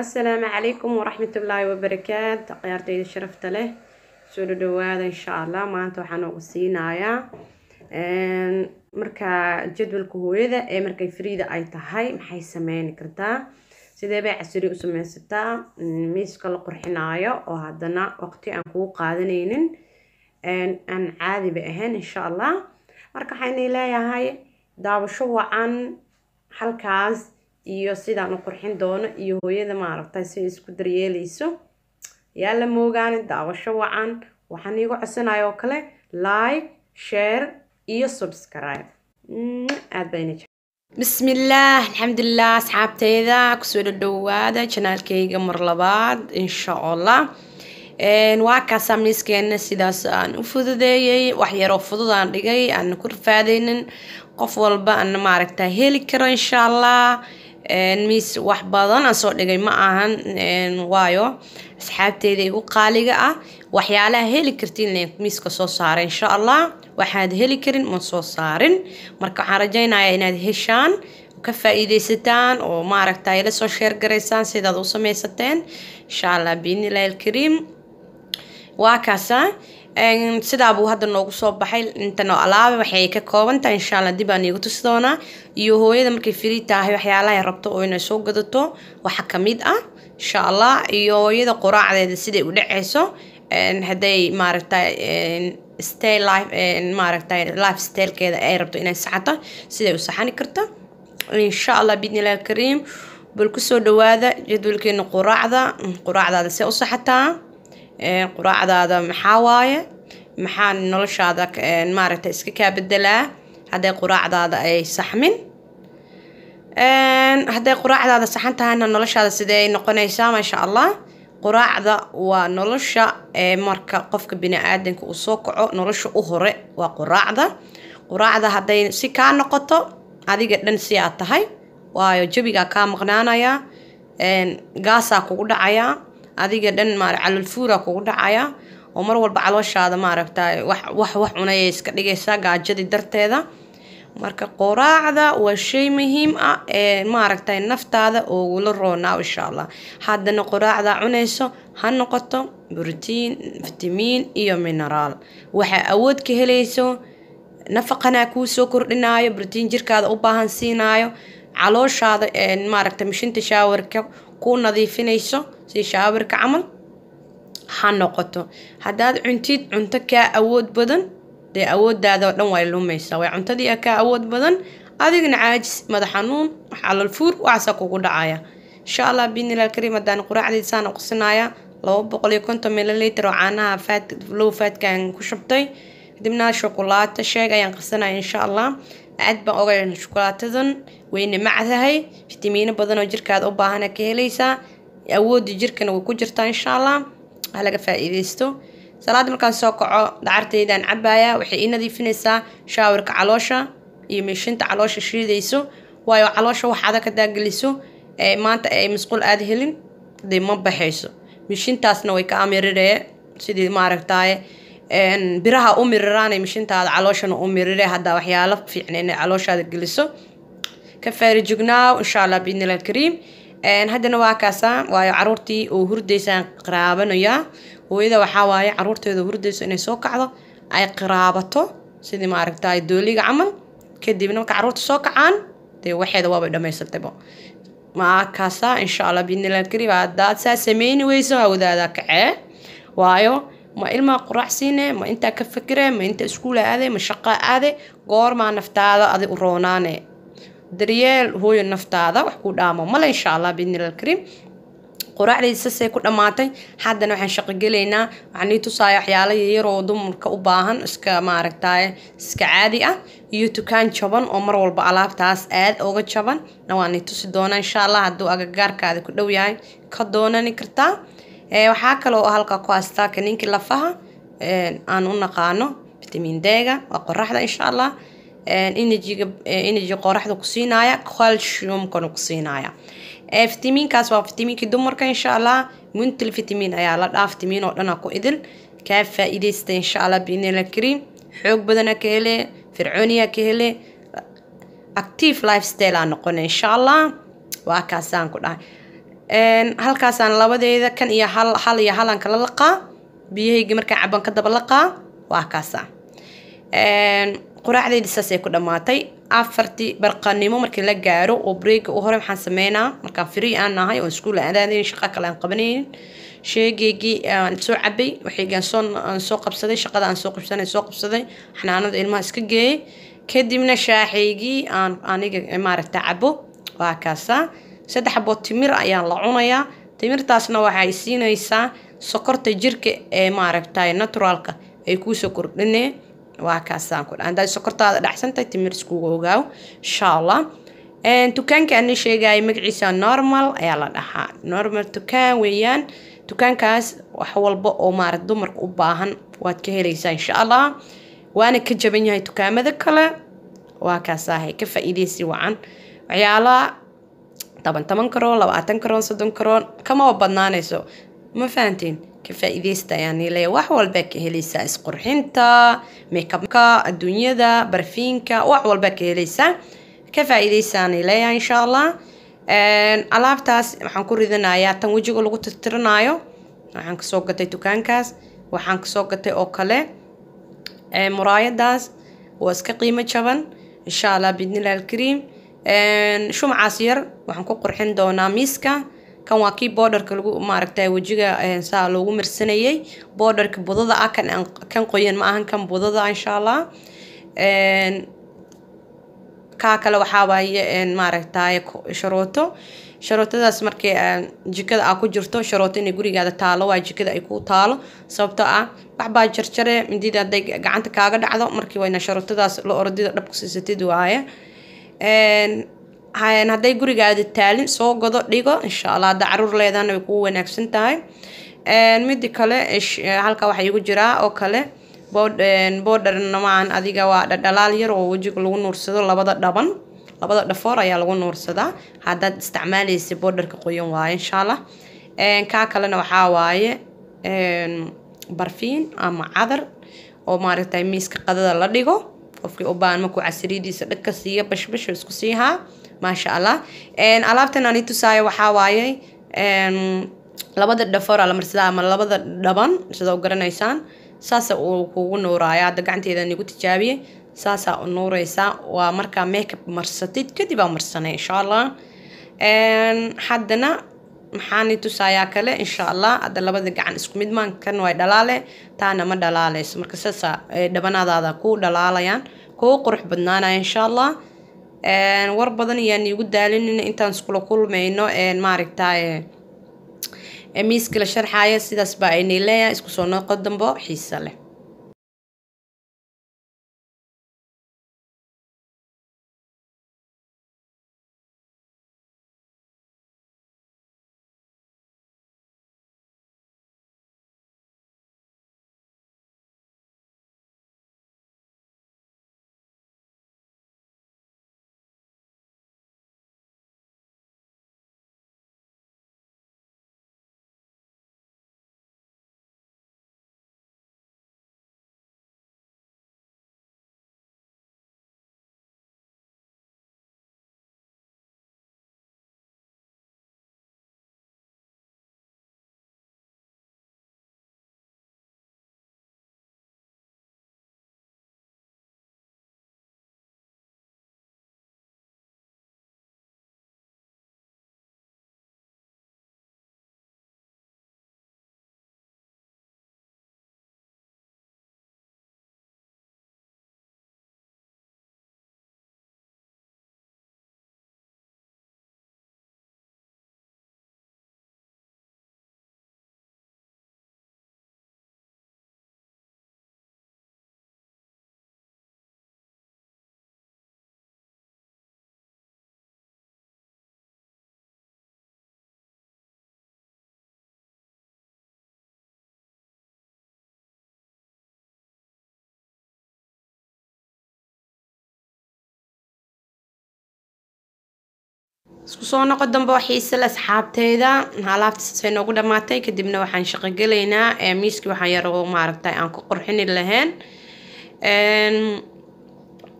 asalaamu calaykum waraxmatullaahi wabarakaatu ciyaartayda sharafta leh. Soo dhadhawaada insha allah maanta waxaan ugu siinayaa marka jadwalka hooyada ee markay friida ay tahay maxay sameyn kartaa? Sidee bay casiri u sameysataa miiska la qurxinaayo oo haddana waqti aan kugu qaadanaynin aan caadiba ahayn insha allah marka waxaynay leeyahay daawasho wacan halkaas iyo sidaan u qurxin doono iyo hooyada maaragtay si isku daryeelayso. Yaa la moogaani daawasho wacan waxaan iigu codsanaya oo kale like share iyo subscribe. Aad bayna bismillaah alxamdulilah asxaabteyda ku soo dhadhowaada janaalkayga mar labaad insha allah waa kaasaa miiskeena sidaas aan u fududeeyey wax yaroo fudud aan dhigay aan ku rafaadeynin qof walba ana maaragta heli karo insha allah miis wax badan aan soo dhigay ma ahan waayo. Asxaabteyda igu qaaliga ah. Waxyaalaha heli kartiin miiska soo saara insha allah waxaad heli karin ma soo saarin. Marka waxaan rajaynayaa inaad heshaan ka faa-iideysataan oo maaragta ila soo sheergaraysaan sidaad u sameysateen. Insha allah biidnillahi alkariim. Waa kaasa sidaabuu hadda noogu soo baxay intan oo alaaba waxay ka kooban tahay insha dib aan iigu tusi doonaa. Iyo hooyada markay firi tahay waxyaalahay rabto oo inay soo gadato waxa ka mid ah insha allah iyo hooyada quraacdeeda siday u dhaceyso hadday maaragta stay life maaragta life stylekeeda ay rabto inay saxato siday u saxani karta insha allah biidnillahi alkariim bal ku soo dhawaada jadwalkeena quraacda quraacdaada see u saxataa quraacdaada maxaa waaye? Maxaa noloshaada maaragta iska kaa bedelaa hadday quraacdaada ay saxmin? Hadday quraacdaada saxan tahayna noloshaada sidee noqonaysaa? Maasha allah quraacda waa nolosha marka qofka bini-aadanka uu soo kaco nolosha u hore waa quraacda. Quraacda hadday si kaa noqoto adiga dhan si aad tahay waayo jabigaa kaa maqnaanaya gaasaa kugu dhacayaa adiga dhan maara calolfuura kugu dhacaya oo mar walba calooshaada maaragta wax wax cunayay iska dhigaysaa gaajadii darteeda. Marka quraacda waa shay muhiim ah ee maaragtay naftaada oogula roonaa insha allah haddana quraacda cunayso ha noqoto brotiin fitamiin iyo mineraal. Waxaa awood ka helayso nafaqanaa kuu soo kordhinaayo brotiin jirkaada u baahan siinaayo calooshaada maaragta mishinta shaawarka ku nadiifinayso si shaawarka camal ha noqoto. Haddaad cuntid cunto kaa awood badan dee awoodaada oo dhan way lumaysaa. Way cuntadii kaa awood badan adigna caajis madax xanuun calalfuur waxaasa kugu dhacaya. Insha allah biidnillahi alkariim haddaan quraacdiisaan qusinaya laba boqol iyo konton mililiter oo caanaha faat low faatkan ku shubtay. Kadibna shukulaato sheeg ayaan qasanaya insha allah aad baan ogay shukulaatadan wayna macdahay fitamiino badan oo jirkaada u baahana ka helaysaa awoodda jirkana way ku jirtaa insha allah ha laga faa-iideysto markaan soo kaco dacartaydaan cabaaya waxay ii nadiifinaysaa shaawarka caloosha iyo meeshinta caloosha shiidayso. Waayo caloosha wax adag hadaa geliso maanta ay masquul aada helin dee ma baxayso. Mishintaasna way ka amiriree sidii maaragtaaye biraha u miriraanay mishintaada calooshana u mirire haddaa waxyaalo fiicna inay calooshaada geliso. Ka faarijugnaaw insha allah biidnillahi alkariim haddana waa kaasaa waayo caruurtii oo hurdaysaan qiraabanayaa. Hooyada waxaa waaye caruurteeda hurdayso inay soo kacdo ay qiraabato sidii maaragta dooliga camal. Kadibna marka carruurta soo kacaan dee waxeeda waabay dhamaysatayba maakaasaa insha allah biidnillahi alkariim haddaad saa sameyni weyso hawadaada kacee waayo ma ilmaa quraac siine ma intaa ka fikire ma inta iskuul aade ma shaqo aade goormaa naftaada adi u roonaane daryeel hooyo naftaada wax ku dhaamo male insha allah biidnillahi alkariim quraacdayda sasay ku dhammaatay haddana waxaan shaqogelaynaa waxaan ii tusaaya waxyaala yaroo dumarka u baahan iska maaragtaye iska caadi ah. Iyo tukaan jaban oo mar walba alaabtaas aad oga jaban. Na waan ii tusi doonaa insha allah hadduu agagaarkaada ku dhow yahay. Ka doonani kartaa waxaa kale oo halka ku haystaa kaniinkii lafaha. Aan u naqaano vitamin d-ga waa qoraxda insha allah energy qoraxda ku siinaya calciumkana ku siinaya. Fitamiinkaas waa fitamiinkii dumarka insha allah muntil vitamin ayaa la dhaa fitamiin oo dhana ku idil. Kaa faa-iideysta insha allah biinila kariim xoog badana ka hele fircooniya ka hele. Active lifestyle aa noqona insha allah waa kaasaan ku dhahay. Halkaasaan labadeeda kan iyo hal hal iyo halaan kala laqaa. Biyahaygi markaan caban ka daba laqaa. Waa kaasa quraacdayda saasay ku dhammaatay afartii barqanimo markii la gaaro oo breega u hore maxaan sameynaa. Markaan free aan nahay oo iskuul aadaadayn shaqa kale aan qabanaynin sheegeygii aan soo cabay waxaygaan soo aan soo qabsaday shaqada aan soo qabsanay soo qabsaday. Xanaanada ilmaha iska geeyay. Kadibna shaaxaygii aan aniga maaragta cabo waa kaasa. Saddex xabood timir ayaan la cunayaa. Timirtaasna waxay siinaysaa sokorta jirka ee maaragtay naturalka ay kuusoo kordhinee waa kaasaan ku hadday sokortaada dhacsantahay timir iskugu ogaaw insha allah dukaanka ani sheegaya magaciisa normal ayaa la dhahaa. Normal dukaan weeyaan. Dukaankaas wax walba oo maarag dumarka u baahan waad ka helaysaa insha allah waana ka jaban yahay dukaamada kale. Waa kaasahay ka faa-iideysi wacan. Waxyaalaha toban toban karoon labaatan karoon soddon karoon kamaba badnaanayso. Ma fahantiin ka faa-iideysta ayaan leeya wax walbaa ka helaysaa isqurxinta makeupka adduunyada barfiinka wax walbaa ka helaysaa ka faa-iideysaan leeya insha allah alaabtaas waxaan ku ridanayaa tan wejiga lagu tirtirinaayo waxaan ka soo gatay dukaankaas waxaan ka soo gatay oo kale. Muraayadaas waa iska qiimo jaban insha allah bidnilah alkariim shumacaas yar waxaan ku qurxin doonaa miiska kan waa kii boodarka lagu maaragtay wejiga saa loogu marsanayay boodarka budada ah kan qoyan ma ahan kan budada insha allah kaa kale waxaa waaye maaragtay sharooto. Sharootadaas markii jikada aa ku jirto sharooto inay gurigaada taalo waa jikada ay ku taalo. Sababtoo ah waxbaa jarjare midida hadday gacanta kaaga dhacdo markii wayna sharootadaas la orodida dhabku siisatid waaye hadday gurigaada taalin soo godo dhigo insha allah hadda carruur leedana way kugu wanaagsan tahay. Midi kale halka waxaa igu jiraa oo kale boodarna maahan adiga waa dhadhalaal yar oo wejiga lagu nuursado labada dhaban labada dhafoor ayaa lagu nuursadaa haddaad isticmaaleysa boodarka qoyan waaye insha allah kaa kalena waxaa waaye barfiin ama cadar oo maaragtay miiska qadada la dhigo. Qofkii u baahan markuu casiriyadiisa dhag ka siiya bashbash isku siihaa maasha allah alaabtan ani tusaayo waxaa waaye labada dhafoora la marsadaa ama labada dhaban sida u garanaysaan saasa uu kugu nuuraaya. Hadda gacanteeda nigu tijaabiyey saasaa u nuureysaa waa markaa makeup marsatid kadib aa marsanay insha allah haddana maxaani tusaayaa kale insha allah hadda labada gacan isku mid maan kan way dhalaale taana ma dhalaaleyso marka saasa dhabanadaada ku dhalaalayaan kugu qurux badnaanaya insha allah war badan ayaan iigu daalinina intaan iskula kulmayno maaragtay miiska la sharxaaya sidaas baa aynay leeyahay isku soo noqo dambo xiisa leh isku soo noqo dambe oo xiise le asxaabteyda alaabtaasay noogu dhammaatay kadibna waxaan shaqo gelaynaa miiskii waxaan yar maaragtay aan ku qurxini lahayn.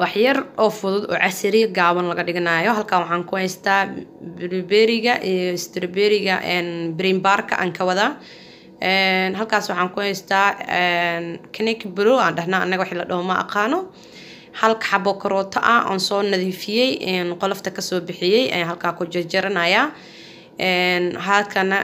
Wax yar oo fudud oo casiriya gaaban laga dhiganayo halkan waxaan ku haystaa blueberryga iyo strawberryga brimbarka aan ka wadaa. Halkaas waxaan ku haystaa canic bro aan dhahnaa annaga wixii la dhaho ma aqaano halka xabo karooto ah oon soo nadiifiyey qolofta ka soo bixiyey halkaa ku jarjaranayaa halkana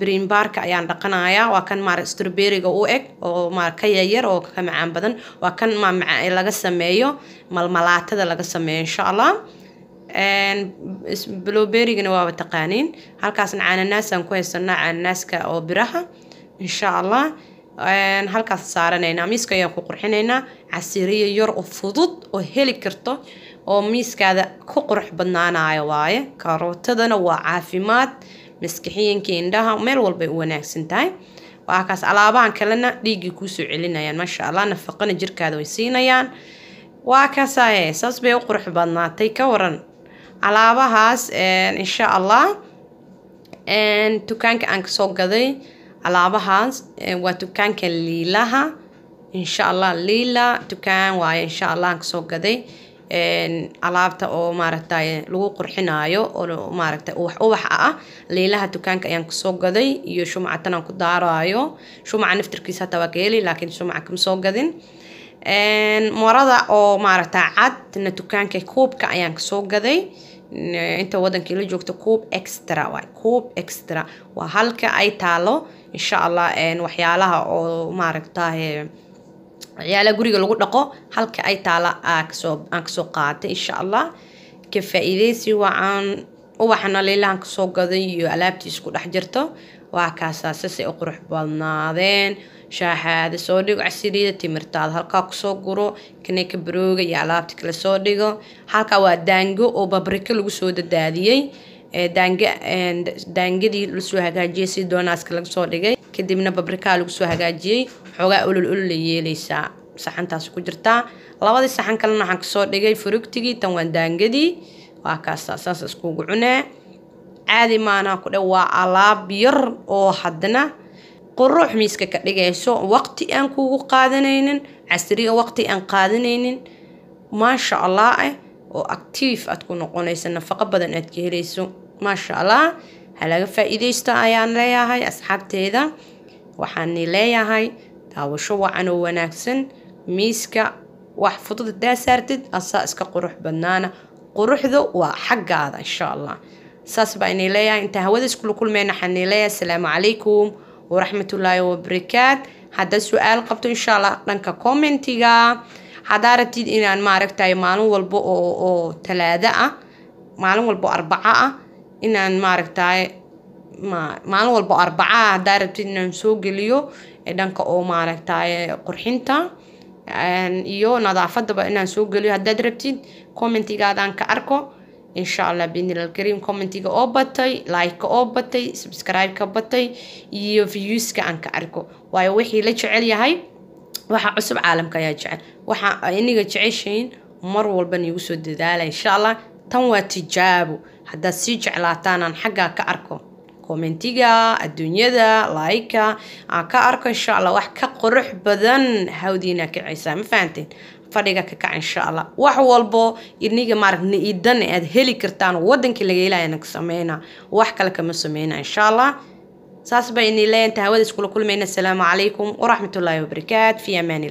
brimbarka ayaan dhaqanayaa waa kan maara strawberryga u eg oo ma ka yaryar oo ka macaan badan. Waa kan laga sameeyo malmalaatada laga sameeyo insha allah blueberrygana waaba taqaaniin. Halkaasna cananaasaan ku haysanaa cananaaska oo biraha insha allah halkaas saaranaynaa miiska ayaan ku qurxinaynaa. Casiriyo yar oo fudud oo heli karto oo miiskaada ku qurux badnaanayo waaye. Karootadana waa caafimaad maskixiyanka indhaha meel walbay u wanaagsan tahay. Waa kaas alaabahan kalena dhiiggii kuusoo celinayaan maasha allah nafaqana jirkaada way siinayaan. Waa saas bay u qurux badnaatay ka waran. Alaabahaas insha allah dukaanka aan ka soo gaday alaabahaas waa dukaanka liilaha insha allah liila dukaan waaye insha allah ka soo gaday. Alaabta oo maaragtay lagu qurxinaayo oo maaragtay ubax ubaxa ah. Liilaha dukaanka ayaan ka soo gaday iyo shumacatan aan ku daaraayo. Shumaca naftirkiisa hataa waa ka laakiin shumaca kama soo gadin. Marada oo maaragta cadna dukaanka kuubka ayaan ka soo gaday. Inta wadankii la joogto kuub extra waay kuub extra. Waa halka ay taalo insha allah waxyaalaha oo maaragtaye waxyaalaha guriga lagu dhaqo halka ay taala aan ka soo qaatay insha allah ka faa-iideysi waaan liilahan ka soo gaday iyo alaabtiis ku dhex jirto. Waa kaasaa sasay u qurux badnaadeen. Shaaxaada soo dhigo casiriyada timirtaada halkaa ku soo guro. Kaneka barooga iyo alaabta kale soo dhigo. Halkaa waa daango oo babriko lagu soo dadaadiyey daangadii la soo hagaajiyay si doonaaska laga soo dhigay. Kadibna babrikaa lagu soo hagaajiyey xoogaa olol olol la yeeleysaa saxantaas ku jirtaa labadii saxan kalena waxaan ka soo dhigay furugtigii tan waa daangadii waa kaasa saas iskugu cunee caadi maanaa ku dhe waa alaab yar oo haddana qurux miiska ka dhigayso waqti aan kugu qaadanaynin casriga waqti aan qaadanaynin. Maasha allah ah oo actiif aad ku noqonayso nafaqo badan aad ka helayso maasha allah ha laga faa-iideysto ayaan leeyahay asxaabteeda. Waxaani leeyahay daawasho wacan oo wanaagsan miiska wax fudud hadaa saartid asaa iska qurux badnaana. Quruxdu waa xaggaada insha allah saas baa inay leeyahay intaa hawada iskula kulmeyna waxaani leeyahay asalaamu calaykum waraxmatullaahi wabarakaat haddaad su'aal qabto insha allah dhanka commentiga haddaa rabtid inaan maaragtay maalin walba oo oo talaado ah maalin walba oo arbaco ah inaan maaragtay maalin walba oo arbaco ah haddaa rabtid inaan soo geliyo dhanka oo maaragtay qurxinta iyo nadaafadaba inaan soo geliyo haddaad rabtid commentigaadaan ka arko insha allah bidnilal kariim commentiga oo batay like-ka oo batay subscribe-ka batay iyo viewska aan ka arko. Waayo wixii la jecel yahay waxa cusub caalamka ayaa jecel. Waxa iniga jeceshayn mar walba niigu soo dadaala insha allah tan waa tijaabo haddaad sii jeclaataanaan xaggaa ka arko commentiga adduunyada like-ka aan ka arko insha allah wax ka qurux badan hawdiina kicaysaa ma fahanteen? Fadhiga ka kac insha allah wax walbo iniga maarag ni-idan aad heli kartaan wadankii laga ka sameynaa. Wax kale kama sameyna insha allah saas bay ini leeyantahay hawada iskula kulmayna asalaamu calaykum waraxmatullaahi wabarakaat fi amaan